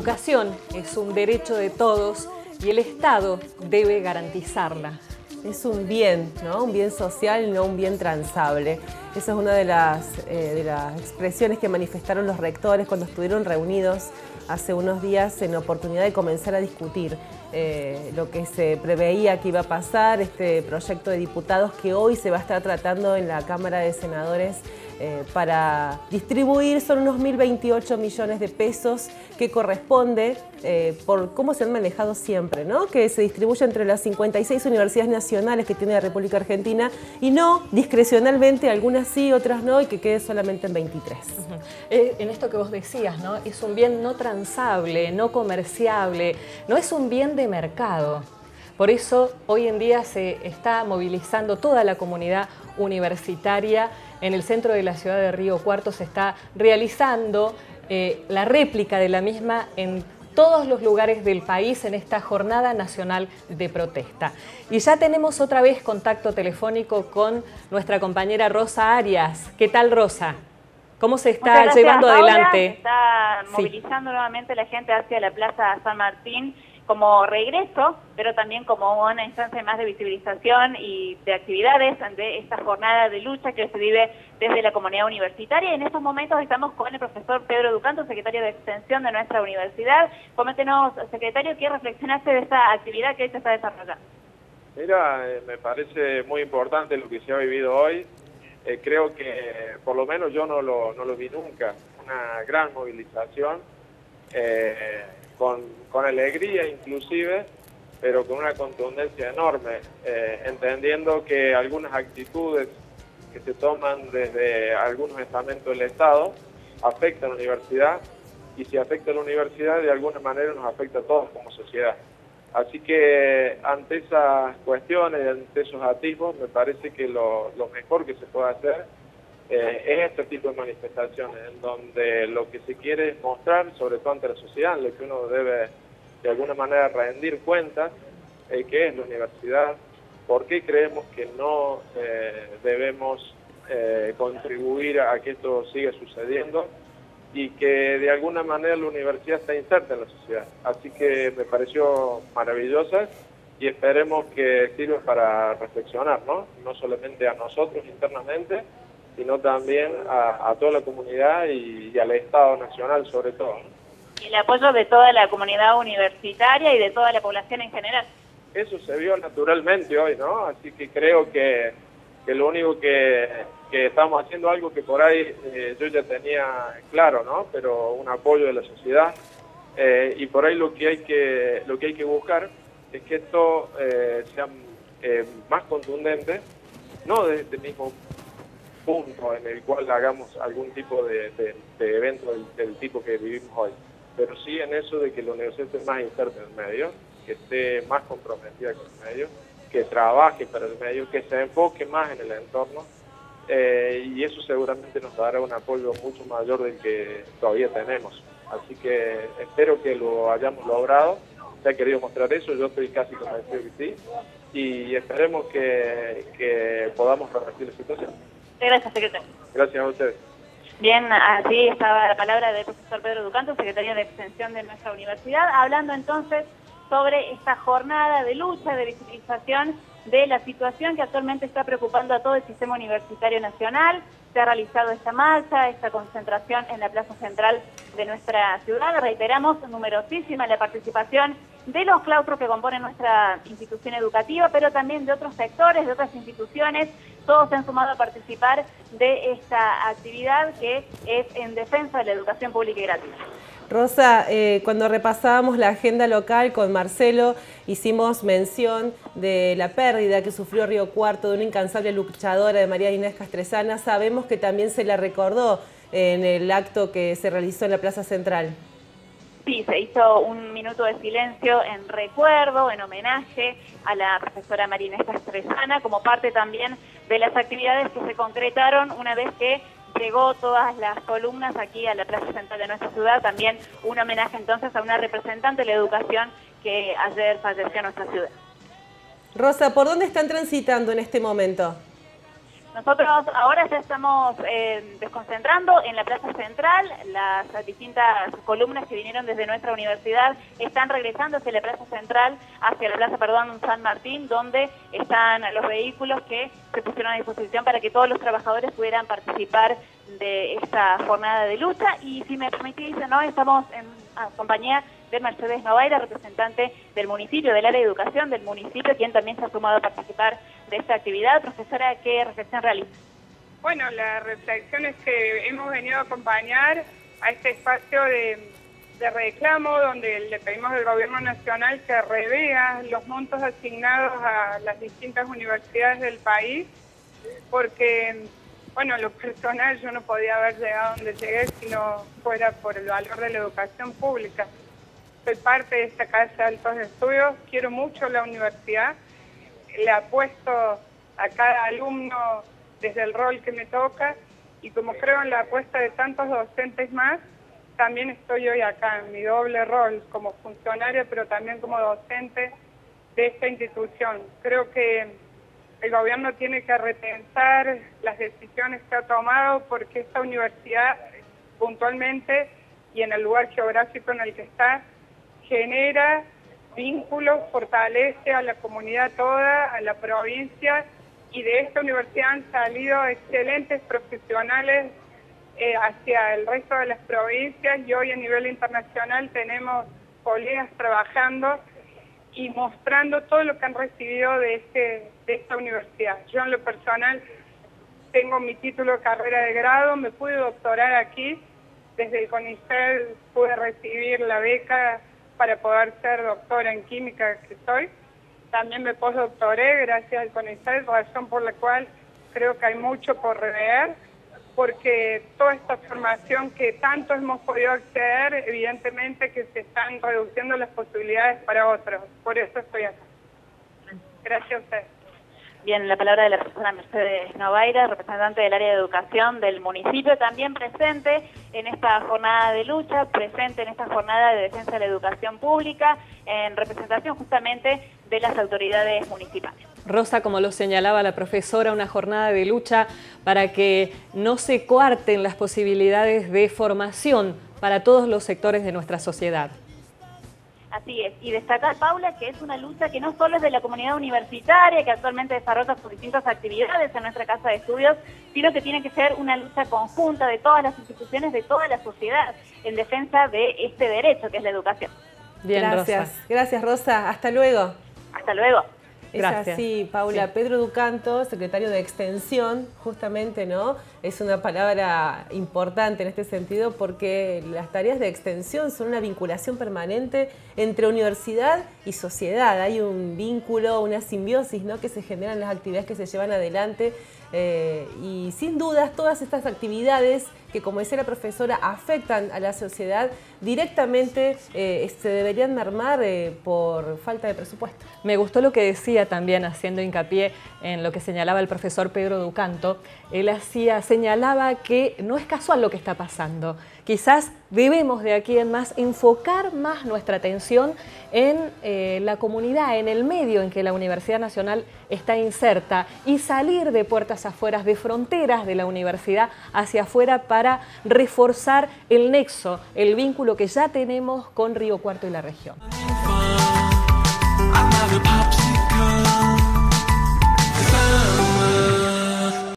educación es un derecho de todos y el Estado debe garantizarla. Es un bien, ¿no? Un bien social no un bien transable. Esa es una de las, eh, de las expresiones que manifestaron los rectores cuando estuvieron reunidos hace unos días en oportunidad de comenzar a discutir eh, lo que se preveía que iba a pasar, este proyecto de diputados que hoy se va a estar tratando en la Cámara de Senadores eh, para distribuir, son unos 1.028 millones de pesos que corresponde eh, por cómo se han manejado siempre, ¿no? que se distribuye entre las 56 universidades nacionales que tiene la República Argentina y no discrecionalmente, algunas sí, otras no, y que quede solamente en 23. en esto que vos decías, ¿no? es un bien no transable, no comerciable, no es un bien de mercado. Por eso hoy en día se está movilizando toda la comunidad universitaria. En el centro de la ciudad de Río Cuarto se está realizando eh, la réplica de la misma en todos los lugares del país en esta Jornada Nacional de Protesta. Y ya tenemos otra vez contacto telefónico con nuestra compañera Rosa Arias. ¿Qué tal, Rosa? ¿Cómo se está llevando adelante? Se está movilizando nuevamente la gente hacia la Plaza San Martín como regreso, pero también como una instancia más de visibilización y de actividades de esta jornada de lucha que se vive desde la comunidad universitaria. En estos momentos estamos con el profesor Pedro Ducanto, secretario de Extensión de nuestra universidad. Coméntenos, secretario, ¿qué reflexionaste de esta actividad que se está desarrollando? Mira, eh, me parece muy importante lo que se ha vivido hoy. Eh, creo que, por lo menos yo no lo, no lo vi nunca, una gran movilización. Eh, con, alegría inclusive, pero con una contundencia enorme, eh, entendiendo que algunas actitudes que se toman desde algunos estamentos del Estado afectan a la universidad y si afecta a la universidad de alguna manera nos afecta a todos como sociedad. Así que ante esas cuestiones, ante esos atisbos, me parece que lo mejor que se puede hacer eh, es este tipo de manifestaciones, en donde lo que se quiere es mostrar, sobre todo ante la sociedad, lo que uno debe de alguna manera rendir cuentas, eh, que es la universidad, por qué creemos que no eh, debemos eh, contribuir a que esto siga sucediendo y que de alguna manera la universidad está inserta en la sociedad. Así que me pareció maravillosa y esperemos que sirva para reflexionar, ¿no? No solamente a nosotros internamente, sino también a, toda la comunidad y, al Estado Nacional sobre todo. Y el apoyo de toda la comunidad universitaria y de toda la población en general. Eso se vio naturalmente hoy, ¿no? Así que creo que, que lo único que, que, estamos haciendo algo que por ahí eh, yo ya tenía claro, ¿no? Pero un apoyo de la sociedad eh, y por ahí lo que hay que lo que hay que buscar es que esto eh, sea más contundente, no desde este mismo punto en el cual hagamos algún tipo de, evento del, tipo que vivimos hoy, pero sí en eso de que la universidad esté más inserta en el medio, que esté más comprometida con el medio, que trabaje para el medio, que se enfoque más en el entorno, eh, y eso seguramente nos dará un apoyo mucho mayor del que todavía tenemos. Así que espero que lo hayamos logrado. Se ha querido mostrar eso, yo estoy casi convencido que sí, y esperemos que, que podamos revertir la situación. Gracias, secretario. Gracias a ustedes. Bien, así estaba la palabra del profesor Pedro Ducanto, secretario de Extensión de nuestra universidad, hablando entonces sobre esta jornada de lucha, de visibilización de la situación que actualmente está preocupando a todo el sistema universitario nacional. Se ha realizado esta marcha, esta concentración en la plaza central de nuestra ciudad. Reiteramos, numerosísima la participación de los claustros que componen nuestra institución educativa, pero también de otros sectores, de otras instituciones. Todos se han sumado a participar de esta actividad que es en defensa de la educación pública y gratuita. Rosa, eh, cuando repasábamos la agenda local con Marcelo, hicimos mención de la pérdida que sufrió Río Cuarto de una incansable luchadora de María Inés Castresana. Sabemos que también se la recordó en el acto que se realizó en la Plaza Central. Sí, se hizo un minuto de silencio en recuerdo, en homenaje a la profesora Marina Castresana, como parte también de las actividades que se concretaron una vez que llegó todas las columnas aquí a la Plaza Central de nuestra ciudad. También un homenaje entonces a una representante de la educación que ayer falleció en nuestra ciudad. Rosa, ¿por dónde están transitando en este momento? Nosotros ahora ya estamos eh, desconcentrando en la Plaza Central, las distintas columnas que vinieron desde nuestra universidad están regresando hacia la Plaza Central, hacia la Plaza, perdón, San Martín, donde están los vehículos que se pusieron a disposición para que todos los trabajadores pudieran participar de esta jornada de lucha. Y si me permitís, ¿no? estamos en compañía de Mercedes Novaira, representante del municipio, del área de educación del municipio, quien también se ha sumado a participar de esta actividad. Profesora, ¿qué reflexión realiza? Bueno, la reflexión es que hemos venido a acompañar a este espacio de, reclamo donde le pedimos al gobierno nacional que revea los montos asignados a las distintas universidades del país, porque, bueno, lo personal yo no podía haber llegado donde llegué si no fuera por el valor de la educación pública. Soy parte de esta Casa de Altos Estudios, quiero mucho la universidad, le apuesto a cada alumno desde el rol que me toca. Y como creo en la apuesta de tantos docentes más, también estoy hoy acá en mi doble rol como funcionaria, pero también como docente de esta institución. Creo que el gobierno tiene que repensar las decisiones que ha tomado porque esta universidad puntualmente y en el lugar geográfico en el que está genera vínculos, fortalece a la comunidad toda, a la provincia y de esta universidad han salido excelentes profesionales eh, hacia el resto de las provincias y hoy a nivel internacional tenemos colegas trabajando y mostrando todo lo que han recibido de, este, de esta universidad. Yo en lo personal tengo mi título de carrera de grado, me pude doctorar aquí, desde el CONICET pude recibir la beca para poder ser doctora en química que soy. También me postdoctoré gracias al CONICET, razón por la cual creo que hay mucho por rever, porque toda esta formación que tanto hemos podido acceder, evidentemente que se están reduciendo las posibilidades para otros. Por eso estoy acá. Gracias a ustedes. Bien, la palabra de la profesora Mercedes Novaira, representante del área de educación del municipio, también presente en esta jornada de lucha, presente en esta jornada de defensa de la educación pública, en representación justamente de las autoridades municipales. Rosa, como lo señalaba la profesora, una jornada de lucha para que no se coarten las posibilidades de formación para todos los sectores de nuestra sociedad. Así es, y destacar, Paula, que es una lucha que no solo es de la comunidad universitaria, que actualmente desarrolla sus distintas actividades en nuestra casa de estudios, sino que tiene que ser una lucha conjunta de todas las instituciones, de toda la sociedad, en defensa de este derecho que es la educación. Bien, gracias. Gracias, Rosa. Hasta luego. Hasta luego. Es así, Paula. Pedro Ducanto, secretario de Extensión, justamente, ¿no? Es una palabra importante en este sentido porque las tareas de extensión son una vinculación permanente entre universidad y sociedad. Hay un vínculo, una simbiosis, ¿no? Que se generan las actividades que se llevan adelante eh, y sin dudas todas estas actividades que como decía la profesora afectan a la sociedad directamente eh, se deberían mermar eh, por falta de presupuesto. Me gustó lo que decía también haciendo hincapié en lo que señalaba el profesor Pedro Ducanto. Él hacía, señalaba que no es casual lo que está pasando. Quizás debemos de aquí en más enfocar más nuestra atención en la comunidad, en el medio en que la Universidad Nacional está inserta y salir de puertas afuera, de fronteras de la universidad hacia afuera para reforzar el nexo, el vínculo que ya tenemos con Río Cuarto y la región.